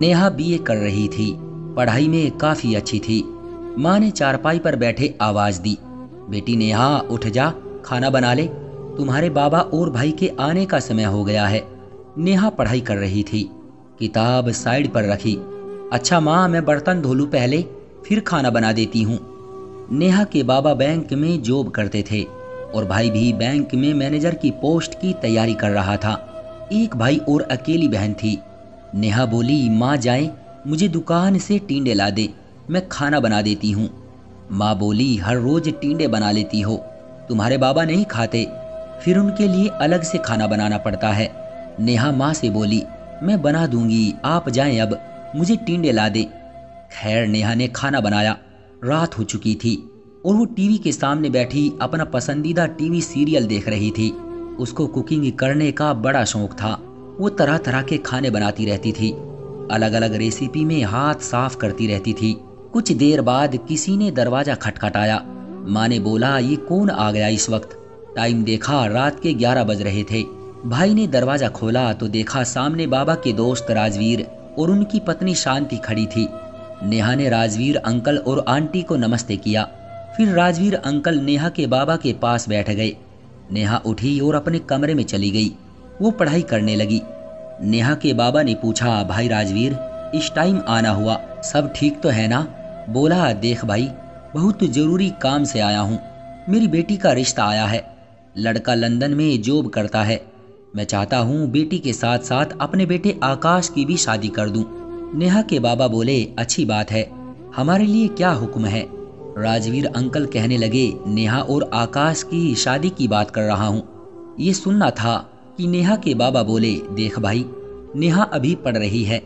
Neha BA कर रही थी। पढ़ाई में काफ़ी अच्छी थी। माँ ने चारपाई पर बैठे आवाज़ दी, बेटी नेहा, उठ जा, खाना बना ले। तुम्हारे बाबा और भाई के आने का समय हो गया है। नेहा पढ़ाई कर रही थी। किताब साइड पर रखी। अच्छा माँ, मैं बर्तन धो लूँ पहले, फिर खाना बना देती हूँ। नेहा के बाबा बैंक में जॉब करते थे और भाई भी बैंक में मैनेजर की पोस्ट की तैयारी कर रहा था। एक भाई और अकेली बहन थी। नेहा बोली, माँ जाए, मुझे दुकान से टींडे ला दे, मैं खाना बना देती हूँ। माँ बोली, हर रोज टींडे बना लेती हो, तुम्हारे बाबा नहीं खाते, फिर उनके लिए अलग से खाना बनाना पड़ता है। नेहा माँ से बोली, मैं बना दूँगी, आप जाएँ अब, मुझे टींडे ला दे। खैर, नेहा ने खाना बनाया, रात हो चुकी थी, और वो टीवी के सामने बैठी अपना पसंदीदा टीवी सीरियल देख रही थी। उसको कुकिंग करने का बड़ा शौक था। वो तरह तरह के खाने बनाती रहती थी। अलग अलग रेसिपी में हाथ साफ़ करती रहती थी। कुछ देर बाद किसी ने दरवाज़ा खटखटाया। माँ ने बोला, ये कौन आ गया इस वक्त? टाइम देखा, रात के ग्यारह बज रहे थे। भाई ने दरवाज़ा खोला तो देखा सामने बाबा के दोस्त राजवीर और उनकी पत्नी शांति खड़ी थी। नेहा ने राजवीर, अंकल और आंटी को नमस्ते किया। फिर राजवीर, अंकल नेहा के बाबा के पास बैठ गए। नेहा उठी और अपने कमरे में चली गई। वो पढ़ाई करने लगी। नेहा के बाबा ने पूछा, भाई राजवीर, इस टाइम आना हुआ, सब ठीक तो है ना? बोला, देख भाई, बहुत ज़रूरी काम से आया हूँ। मेरी बेटी का रिश्ता आया है। लड़का लंदन में जॉब करता है। मैं चाहता हूँ बेटी के साथ साथ अपने बेटे आकाश की भी शादी कर दूँ। नेहा के बाबा बोले, अच्छी बात है। हमारे लिए क्या हुक्म है? राजवीर अंकल कहने लगे, नेहा और आकाश की शादी की बात कर रहा हूँ। ये सुनना था। कि नेहा के बाबा बोले, देख भाई, नेहा अभी पढ़ रही है।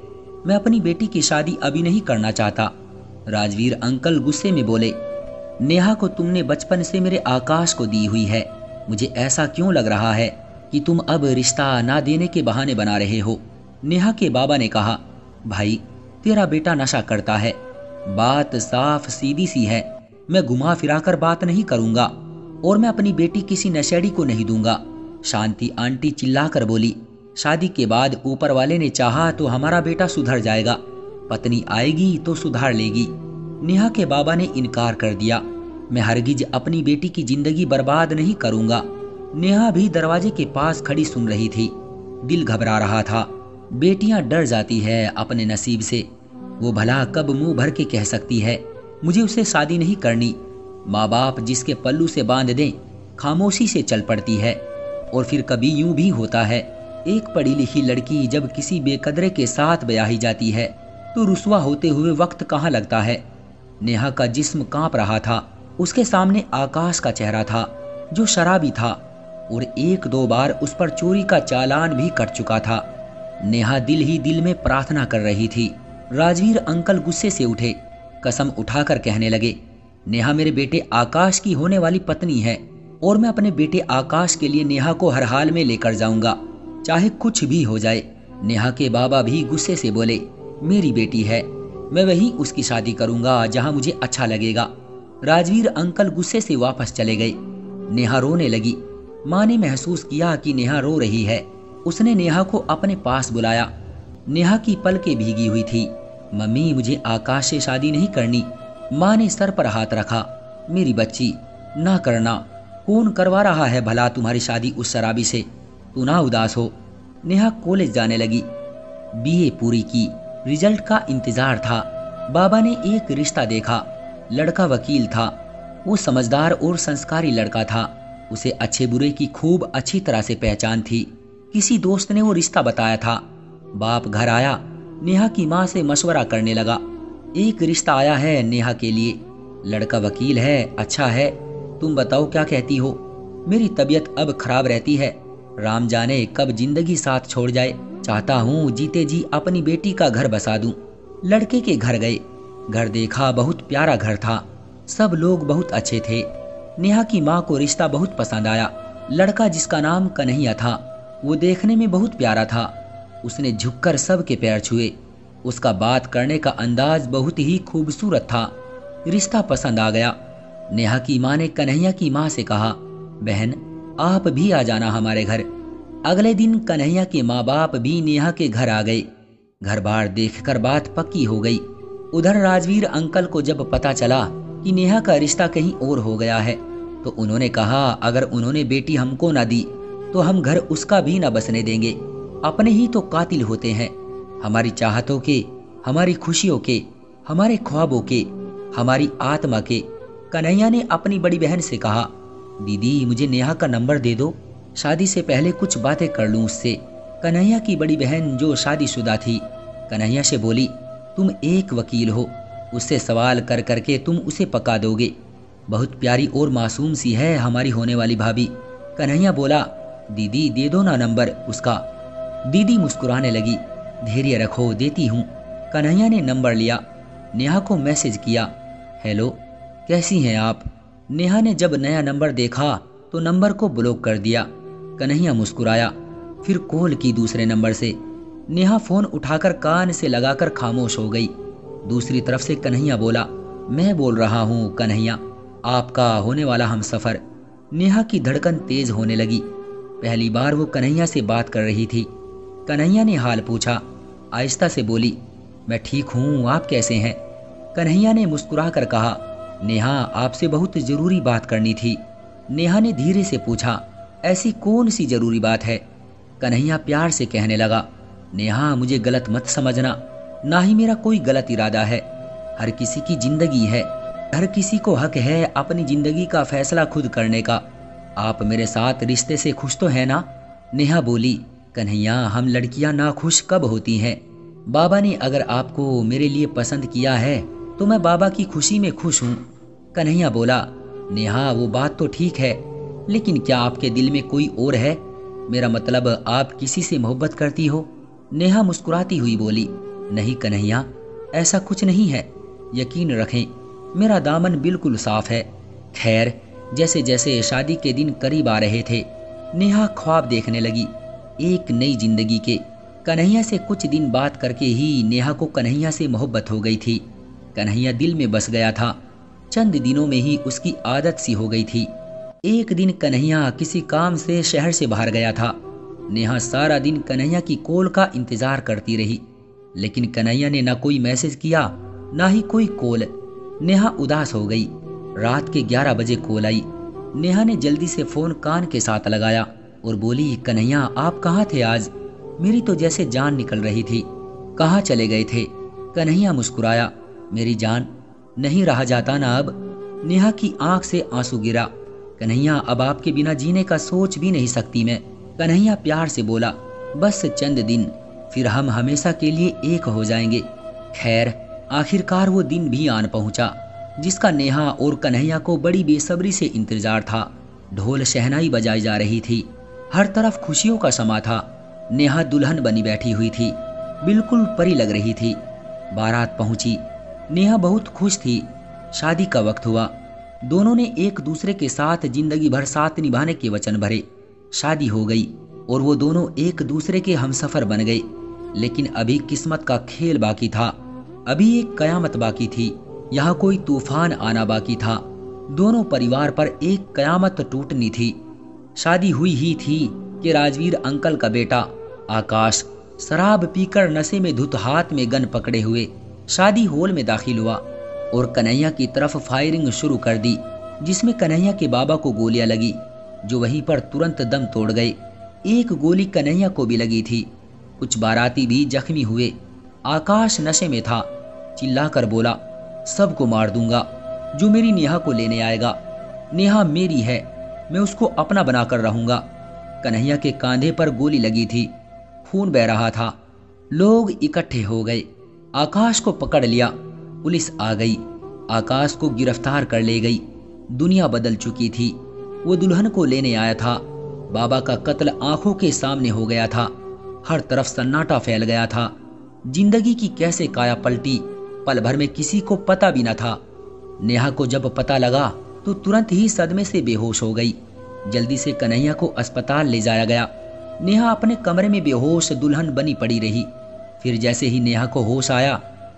मैं अपनी बेटी की शादी अभी नहीं करना चाहता। राजवीर अंकल गुस्से में बोले, नेहा को तुमने बचपन से मेरे आकाश को दी हुई है। मुझे ऐसा क्यों लग रहा है कि तुम अब रिश्ता ना देने के बहाने बना रहे हो? नेहा के बाबा ने कहा, भाई, तेरा बेटा नशा करता है। बात साफ़ सीधी सी है। मैं घुमा फिराकर बात नहीं करूँगा और मैं अपनी बेटी किसी नशेड़ी को नहीं दूँगा। शांति आंटी चिल्लाकर बोली, शादी के बाद ऊपर वाले ने चाहा तो हमारा बेटा सुधर जाएगा, पत्नी आएगी तो सुधार लेगी। नेहा के बाबा ने इनकार कर दिया, मैं हरगिज अपनी बेटी की ज़िंदगी बर्बाद नहीं करूँगा। नेहा भी दरवाजे के पास खड़ी सुन रही थी, दिल घबरा रहा था, बेटियाँ डर जाती है अपने नसीब से। वो भला कब मुँह भर के कह सकती है, मुझे उसे शादी नहीं करनी, माँ बाप जिसके पल्लू से बाँध दें, खामोशी से चल पड़ती है और फिर कभी यूँ भी होता है। एक पढ़ी लिखी लड़की जब किसी बेकदरे के साथ ब्याही जाती है तो रुसवा होते हुए वक्त कहाँ लगता है? नेहा का जिस्म काँप रहा था। उसके सामने आकाश का चेहरा था, जो शराबी था, और एक दो बार उस पर चोरी का चालान भी कट चुका था। नेहा दिल ही दिल में प्रार्थना कर रही थी। राजवीर अंकल गुस्से से उठे, कसम उठाकर कहने लगे, नेहा मेरे बेटे आकाश की होने वाली पत्नी है। और मैं अपने बेटे आकाश के लिए नेहा को हर हाल में लेकर जाऊँगा। चाहे कुछ भी हो जाए, नेहा के बाबा भी गुस्से से बोले, मेरी बेटी है, मैं वही उसकी शादी करूँगा जहाँ मुझे अच्छा लगेगा। राजवीर अंकल गुस्से से वापस चले गए। नेहा रोने लगी। माँ ने महसूस किया कि नेहा रो रही है। उसने नेहा को अपने पास बुलाया। नेहा की पलकें भीगी हुई थी। मम्मी, मुझे आकाश से शादी नहीं करनी। माँ ने सर पर हाथ रखा। मेरी बच्ची, ना करना। कौन करवा रहा है भला तुम्हारी शादी उस शराबी से। तू ना उदास हो। नेहा कॉलेज जाने लगी। बीए पूरी की। रिज़ल्ट का इंतज़ार था। बाबा ने एक रिश्ता देखा। लड़का वकील था। वो समझदार और संस्कारी लड़का था। उसे अच्छे बुरे की खूब अच्छी तरह से पहचान थी। किसी दोस्त ने वो रिश्ता बताया था। बाप घर आया। नेहा की माँ से मशवरा करने लगा। एक रिश्ता आया है नेहा के लिए। लड़का वकील है अच्छा है। तुम बताओ क्या कहती हो? मेरी तबीयत अब खराब रहती है। राम जाने कब ज़िंदगी साथ छोड़ जाए। चाहता हूँ जीते जी अपनी बेटी का घर बसा दूँ। लड़के के घर गए। घर देखा बहुत प्यारा घर था। सब लोग बहुत अच्छे थे। नेहा की माँ को रिश्ता बहुत पसंद आया। लड़का जिसका नाम कन्हैया था, वो देखने में बहुत प्यारा था। उसने झुककर सबके पैर छुए। उसका बात करने का अंदाज बहुत ही खूबसूरत था। रिश्ता पसंद आ गया। नेहा की माँ ने कन्हैया की माँ से कहा, बहन, आप भी आ जाना हमारे घर। अगले दिन कन्हैया के माँ बाप भी नेहा के घर आ गए। घर बार देखकर बात पक्की हो गई। उधर राजवीर अंकल को जब पता चला कि नेहा का रिश्ता कहीं और हो गया है तो उन्होंने कहा, अगर उन्होंने बेटी हमको ना दी तो हम घर उसका भी ना बसने देंगे। अपने ही तो कातिल होते हैं। हमारी चाहतों के, हमारी खुशियों के, हमारे ख्वाबों के, हमारी आत्मा के कन्हैया ने अपनी बड़ी बहन से कहा, दीदी, मुझे नेहा का नंबर दे दो। शादी से पहले कुछ बातें कर लूँ उससे। कन्हैया की बड़ी बहन जो शादीशुदा थी, कन्हैया से बोली, तुम एक वकील हो। उससे सवाल कर करके तुम उसे पका दोगे। बहुत प्यारी और मासूम सी है हमारी होने वाली भाभी। कन्हैया बोला, दीदी, दे दो ना नंबर उसका। दीदी मुस्कुराने लगी, धैर्य रखो, देती हूँ। कन्हैया ने नंबर लिया। नेहा को मैसेज किया, हेलो। कैसी हैं आप? नेहा ने जब नया नंबर देखा तो नंबर को ब्लॉक कर दिया। कन्हैया मुस्कुराया, फिर कॉल की दूसरे नंबर से। नेहा फ़ोन उठाकर कान से लगाकर खामोश हो गई। दूसरी तरफ़ से कन्हैया बोला, मैं बोल रहा हूँ कन्हैया, आपका होने वाला हम सफ़र। नेहा की धड़कन तेज होने लगी। पहली बार वो कन्हैया से बात कर रही थी। कन्हैया ने हाल पूछा। आहिस्ता से बोली, मैं ठीक हूँ, आप कैसे हैं? कन्हैया ने मुस्कुरा कर कहा नेहा आपसे बहुत ज़रूरी बात करनी थी। नेहा ने धीरे से पूछा, ऐसी कौन सी ज़रूरी बात है? कन्हैया प्यार से कहने लगा, नेहा, मुझे गलत मत समझना। ना ही मेरा कोई गलत इरादा है। हर किसी की ज़िंदगी है। हर किसी को हक है अपनी ज़िंदगी का फैसला खुद करने का। आप मेरे साथ रिश्ते से खुश तो है ना? नेहा बोली, कन्हैया, हम लड़कियाँ ना खुश कब होती हैं? बाबा ने अगर आपको मेरे लिए पसंद किया है तो मैं बाबा की खुशी में खुश हूँ। कन्हैया बोला, नेहा, वो बात तो ठीक है, लेकिन क्या आपके दिल में कोई और है? मेरा मतलब आप किसी से मोहब्बत करती हो? नेहा मुस्कुराती हुई बोली, नहीं कन्हैया, ऐसा कुछ नहीं है, यकीन रखें, मेरा दामन बिल्कुल साफ़ है। खैर जैसे जैसे शादी के दिन करीब आ रहे थे, नेहा ख्वाब देखने लगी, एक नई ज़िंदगी के। कन्हैया से कुछ दिन बात करके ही नेहा को कन्हैया से मोहब्बत हो गई थी। कन्हैया दिल में बस गया था। चंद दिनों में ही उसकी आदत सी हो गई थी। एक दिन कन्हैया किसी काम से शहर से बाहर गया था। नेहा सारा दिन कन्हैया की कॉल का इंतज़ार करती रही। लेकिन कन्हैया ने ना कोई मैसेज किया, ना ही कोई कॉल। नेहा उदास हो गई। रात के 11 बजे कॉल आई। नेहा ने जल्दी से फ़ोन कान के साथ लगाया और बोली, कन्हैया, आप कहाँ थे आज? मेरी तो जैसे जान निकल रही थी। कहाँ चले गए थे? कन्हैया मुस्कुराया। मेरी जान नहीं रहा जाता ना अब। नेहा की आँख से आँसू गिरा। कन्हैया अब आपके बिना जीने का सोच भी नहीं सकती मैं। कन्हैया प्यार से बोला, बस चंद दिन, फिर हम हमेशा के लिए एक हो जाएँगे। खैर, आखिरकार वो दिन भी आन पहुँचा, जिसका नेहा और कन्हैया को बड़ी बेसब्री से इंतज़ार था। ढोल शहनाई बजाई जा रही थी। हर तरफ़ खुशियों का समा था। नेहा दुल्हन बनी बैठी हुई थी। बिल्कुल परी लग रही थी। बारात पहुँची। नेहा बहुत खुश थी। शादी का वक्त हुआ। दोनों ने एक दूसरे के साथ ज़िंदगी भर साथ निभाने के वचन भरे। शादी हो गई और वो दोनों एक दूसरे के हमसफर बन गए। लेकिन अभी किस्मत का खेल बाकी था। अभी एक कयामत बाकी थी। यहाँ कोई तूफ़ान आना बाकी था। दोनों परिवार पर एक कयामत टूटनी थी। शादी हुई ही थी कि राजवीर अंकल का बेटा आकाश शराब पीकर नशे में धुत हाथ में गन पकड़े हुए शादी हॉल में दाखिल हुआ और कन्हैया की तरफ़ फायरिंग शुरू कर दी, जिसमें कन्हैया के बाबा को गोलियाँ लगी, जो वहीं पर तुरंत दम तोड़ गए। एक गोली कन्हैया को भी लगी थी। कुछ बाराती भी जख्मी हुए। आकाश नशे में था। चिल्लाकर बोला, सबको मार दूँगा। जो मेरी नेहा को लेने आएगा। नेहा मेरी है। मैं उसको अपना बनाकर रहूँगा। कन्हैया के कांधे पर गोली लगी थी। खून बह रहा था। लोग इकट्ठे हो गए। आकाश को पकड़ लिया। पुलिस आ गई। आकाश को गिरफ़्तार कर ले गई। दुनिया बदल चुकी थी। वो दुल्हन को लेने आया था। बाबा का कत्ल आँखों के सामने हो गया था। हर तरफ़ सन्नाटा फैल गया था। ज़िंदगी की कैसे काया पलटी, पल भर में किसी को पता भी न था। नेहा को जब पता लगा तो तुरंत ही सदमे से बेहोश हो गई। जल्दी से कन्हैया को अस्पताल ले जाया गया। नेहा अपने कमरे में बेहोश दुल्हन बनी पड़ी रही। फिर जैसे ही नेहा को होश आया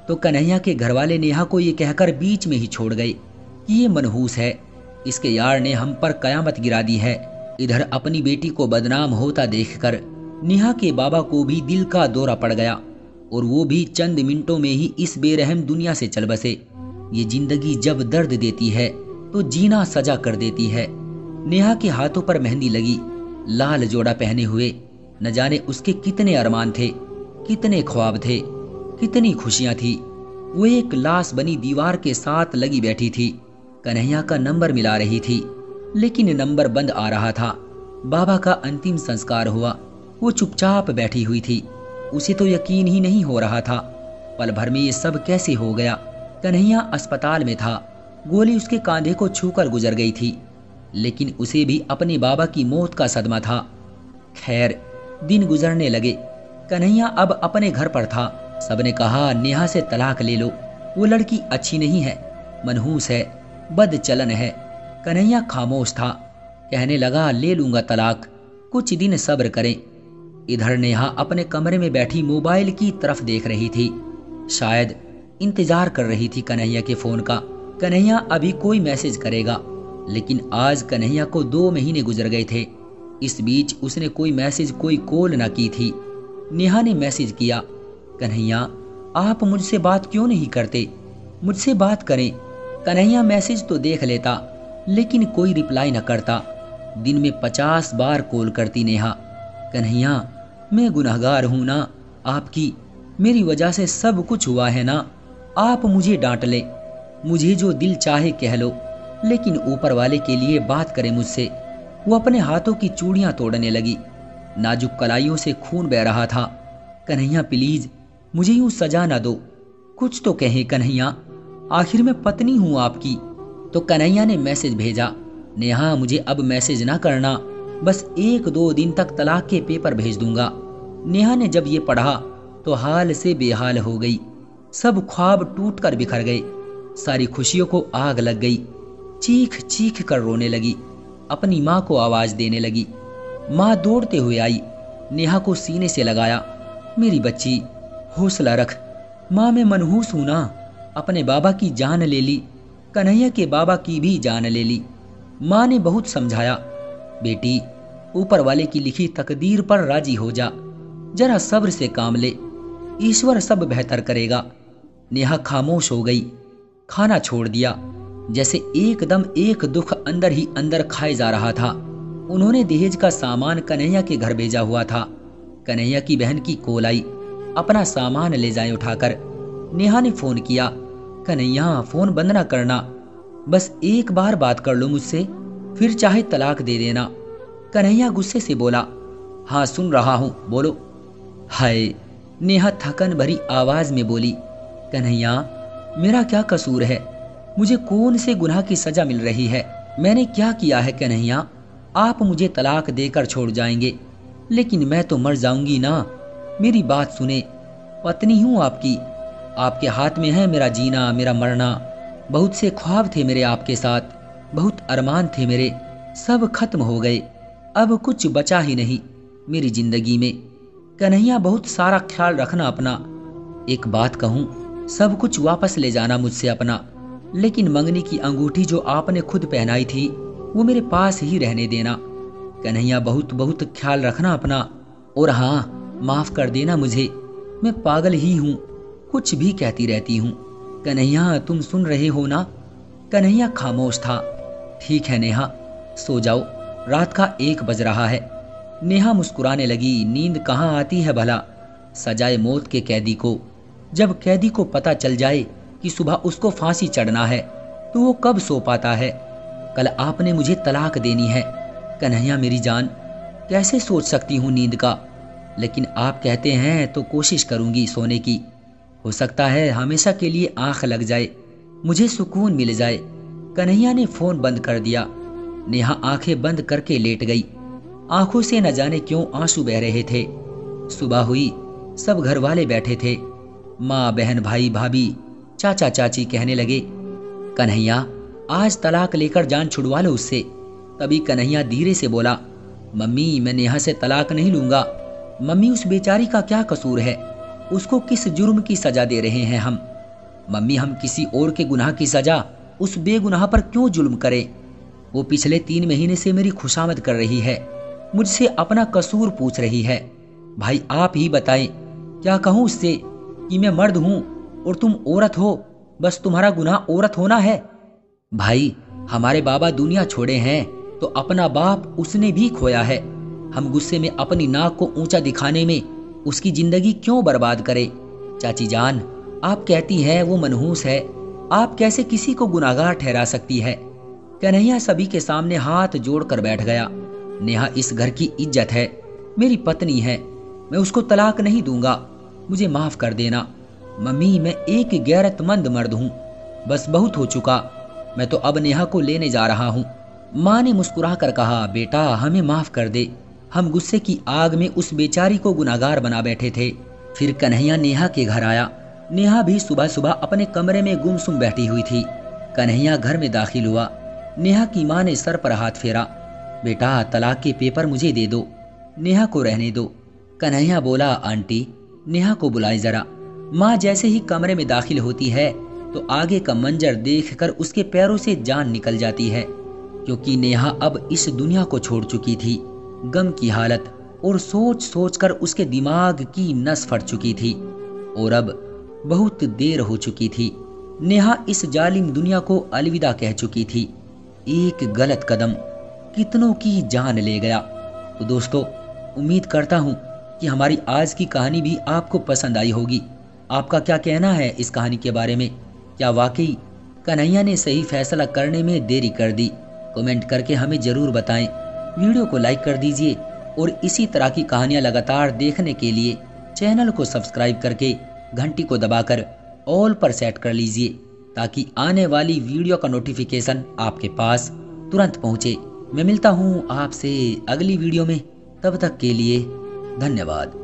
तो कन्हैया के घरवाले नेहा को ये कहकर बीच में ही छोड़ गए कि ये मनहूस है। इसके यार ने हम पर कयामत गिरा दी है। इधर अपनी बेटी को बदनाम होता देखकर नेहा के बाबा को भी दिल का दौरा पड़ गया और वो भी चंद मिनटों में ही इस बेरहम दुनिया से चल बसे। ये ज़िंदगी जब दर्द देती है तो जीना सजा कर देती है। नेहा के हाथों पर मेहंदी लगी, लाल जोड़ा पहने हुए, न जाने उसके कितने अरमान थे। कितने ख्वाब थे, कितनी खुशियाँ थी। वो एक लाश बनी दीवार के साथ लगी बैठी थी, कन्हैया का नंबर मिला रही थी, लेकिन नंबर बंद आ रहा था। बाबा का अंतिम संस्कार हुआ, वो चुपचाप बैठी हुई थी। उसे तो यकीन ही नहीं हो रहा था, पल भर में ये सब कैसे हो गया। कन्हैया अस्पताल में था, गोली उसके कांधे को छूकर गुजर गई थी, लेकिन उसे भी अपने बाबा की मौत का सदमा था। खैर, दिन गुजरने लगे कन्हैया अब अपने घर पर था। सबने कहा, नेहा से तलाक ले लो। वो लड़की अच्छी नहीं है, मनहूस है बद चलन है। कन्हैया खामोश था। कहने लगा, ले लूँगा तलाक, कुछ दिन सब्र करें। इधर नेहा अपने कमरे में बैठी मोबाइल की तरफ़ देख रही थी। शायद इंतज़ार कर रही थी कन्हैया के फ़ोन का। कन्हैया अभी कोई मैसेज करेगा, लेकिन आज कन्हैया को दो महीने गुजर गए थे। इस बीच उसने कोई मैसेज, कोई कॉल ना की थी। नेहा ने मैसेज किया, कन्हैया, आप मुझसे बात क्यों नहीं करते? मुझसे बात करें। कन्हैया मैसेज तो देख लेता, लेकिन कोई रिप्लाई न करता। दिन में पचास बार कॉल करती नेहा, कन्हैया, मैं गुनहगार हूँ ना, आपकी, मेरी वजह से सब कुछ हुआ है ना, आप मुझे डांट ले। मुझे जो दिल चाहे कह लो, लेकिन ऊपर वाले के लिए बात करें मुझसे। वो अपने हाथों की चूड़ियाँ तोड़ने लगी। नाजुक कलाइयों से खून बह रहा था। कन्हैया प्लीज़ मुझे यूँ सजा ना दो। कुछ तो कहे कन्हैया, आखिर में पत्नी हूँ आपकी। तो कन्हैया ने मैसेज भेजा, नेहा, मुझे अब मैसेज ना करना, बस एक दो दिन तक तलाक के पेपर भेज दूँगा। नेहा ने जब ये पढ़ा तो हाल से बेहाल हो गई। सब ख्वाब टूट कर बिखर गए। सारी खुशियों को आग लग गई। चीख चीख कर रोने लगी। अपनी माँ को आवाज़ देने लगी। माँ दौड़ते हुए आई। नेहा को सीने से लगाया। मेरी बच्ची, हौसला रख। माँ मैं मनहूस हूँ ना। अपने बाबा की जान ले ली। कन्हैया के बाबा की भी जान ले ली। माँ ने बहुत समझाया। बेटी, ऊपर वाले की लिखी तकदीर पर राज़ी हो जा। जरा सब्र से काम ले। ईश्वर सब बेहतर करेगा। नेहा खामोश हो गई। खाना छोड़ दिया। जैसे एकदम एक दुख अंदर ही अंदर खाए जा रहा था। उन्होंने दहेज का सामान कन्हैया के घर भेजा हुआ था। कन्हैया की बहन की कोल आई। अपना सामान ले जाए उठाकर। नेहा ने फ़ोन किया। कन्हैया, फ़ोन बंद ना करना। बस एक बार बात कर लो मुझसे, फिर चाहे तलाक दे देना। कन्हैया गुस्से से बोला हाँ सुन रहा हूँ, बोलो। हाय, नेहा थकन भरी आवाज़ में बोली, कन्हैया, मेरा क्या कसूर है? मुझे कौन से गुनाह की सजा मिल रही है? मैंने क्या किया है कन्हैया? आप मुझे तलाक देकर छोड़ जाएँगे। लेकिन मैं तो मर जाऊँगी ना। मेरी बात सुने। पत्नी हूँ आपकी। आपके हाथ में है मेरा जीना, मेरा मरना। बहुत से ख्वाब थे मेरे आपके साथ। बहुत अरमान थे मेरे। सब खत्म हो गए। अब कुछ बचा ही नहीं मेरी ज़िंदगी में। कन्हैया, बहुत सारा ख्याल रखना अपना। एक बात कहूँ, सब कुछ वापस ले जाना मुझसे अपना। लेकिन मंगनी की अंगूठी जो आपने खुद पहनाई थी वो मेरे पास ही रहने देना। कन्हैया बहुत बहुत ख्याल रखना अपना, और हाँ माफ़ कर देना मुझे। मैं पागल ही हूँ, कुछ भी कहती रहती हूँ। कन्हैया, तुम सुन रहे हो ना? कन्हैया खामोश था। ठीक है नेहा, सो जाओ। रात का एक बज रहा है। नेहा मुस्कुराने लगी, नींद कहाँ आती है भला? सजाए मौत के कैदी को। जब कैदी को पता चल जाए कि सुबह उसको फांसी चढ़ना है तो वो कब सो पाता है? कल आपने मुझे तलाक देनी है। कन्हैया मेरी जान, कैसे सोच सकती हूँ नींद का? लेकिन आप कहते हैं तो कोशिश करूँगी सोने की। हो सकता है हमेशा के लिए आँख लग जाए, मुझे सुकून मिल जाए। कन्हैया ने फ़ोन बंद कर दिया। नेहा आँखें बंद करके लेट गई। आँखों से न जाने क्यों आँसू बह रहे थे। सुबह हुई, सब घर वाले बैठे थे। माँ, बहन, भाई, भाभी चाचा चाची कहने लगे, कन्हैया आज तलाक लेकर जान छुड़वा लो उससे। तभी कन्हैया धीरे से बोला, मम्मी, मैं नेहा से तलाक नहीं लूँगा। मम्मी, उस बेचारी का क्या कसूर है? उसको किस जुर्म की सजा दे रहे हैं हम? मम्मी, हम किसी और के गुनाह की सजा, उस बेगुनाह पर क्यों जुल्म करें? वो पिछले तीन महीने से मेरी खुशामद कर रही है, मुझसे अपना कसूर पूछ रही है। भाई, आप ही बताएँ, क्या कहूँ उससे कि मैं मर्द हूँ और तुम औरत हो? बस तुम्हारा गुनाह औरत होना है। भाई, हमारे बाबा दुनिया छोड़े हैं तो अपना बाप उसने भी खोया है। हम गुस्से में अपनी नाक को ऊँचा दिखाने में उसकी ज़िंदगी क्यों बर्बाद करे? चाची जान, आप कहती हैं वो मनहूस है। आप कैसे किसी को गुनागार ठहरा सकती है? कन्हैया सभी के सामने हाथ जोड़कर बैठ गया। नेहा इस घर की इज़्ज़त है। मेरी पत्नी है। मैं उसको तलाक नहीं दूँगा। मुझे माफ़ कर देना। मम्मी, मैं एक गैरतमंद मर्द हूँ। बस बहुत हो चुका। मैं तो अब नेहा को लेने जा रहा हूँ। माँ ने मुस्कुरा कर कहा, बेटा, हमें माफ़ कर दे। हम गुस्से की आग में उस बेचारी को गुनागार बना बैठे थे। फिर कन्हैया नेहा के घर आया। नेहा भी सुबह सुबह अपने कमरे में गुमसुम बैठी हुई थी। कन्हैया घर में दाखिल हुआ। नेहा की माँ ने सर पर हाथ फेरा। बेटा, तलाक के पेपर मुझे दे दो। नेहा को रहने दो। कन्हैया बोला, आंटी, नेहा को बुलाए जरा। माँ जैसे ही कमरे में दाखिल होती है तो आगे का मंजर देखकर उसके पैरों से जान निकल जाती है, क्योंकि नेहा अब इस दुनिया को छोड़ चुकी थी। गम की हालत और सोच सोच कर उसके दिमाग की नस फट चुकी थी और अब बहुत देर हो चुकी थी। नेहा इस जालिम दुनिया को अलविदा कह चुकी थी। एक गलत कदम कितनों की जान ले गया। तो दोस्तों, उम्मीद करता हूँ कि हमारी आज की कहानी भी आपको पसंद आई होगी। आपका क्या कहना है इस कहानी के बारे में? क्या वाकई? कन्हैया ने सही फैसला करने में देरी कर दी। कमेंट करके हमें ज़रूर बताएँ। वीडियो को लाइक कर दीजिए और इसी तरह की कहानियाँ लगातार देखने के लिए चैनल को सब्सक्राइब करके घंटी को दबाकर ऑल पर सेट कर लीजिए, ताकि आने वाली वीडियो का नोटिफिकेशन आपके पास तुरंत पहुँचे। मैं मिलता हूँ आपसे अगली वीडियो में। तब तक के लिए धन्यवाद।